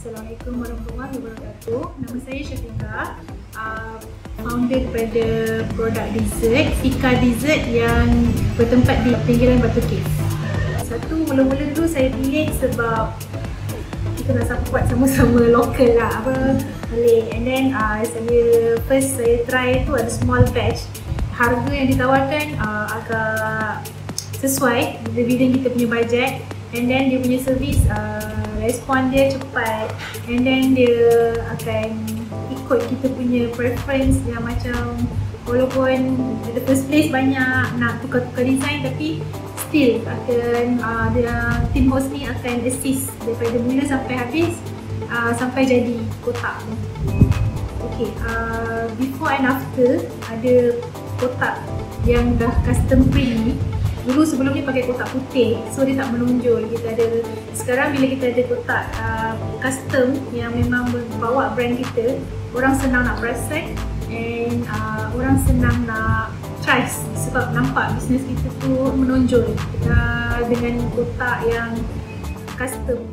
Assalamualaikum warahmatullahi wabarakatuh. Nama saya Syafiqa. Uh, founder daripada produk dessert, Fika Dessert yang bertempat di pinggiran Batu Cave. Satu mula-mula tu saya pilih sebab kita nak support sama-sama lokal lah apa boleh and then uh, saya first saya try tu ada small batch harga yang ditawarkan uh, agak sesuai within kita punya budget and then dia punya servis uh, respon dia cepat. And then dia akan ikut kita punya preference. Yang macam walaupun the first place banyak nak tukar-tukar design tapi still akan uh, dia team host ni akan assist daripada mula sampai habis uh, sampai jadi kotak. Okay, uh, before and after ada kotak yang dah custom print ni Dulu sebelum ni pakai kotak putih, so dia tak menonjol. Kita ada sekarang bila kita ada kotak uh, custom yang memang membawa brand kita orang senang nak price eh, and uh, orang senang nak price sebab nampak bisnes kita tu menonjol uh, dengan kotak yang custom.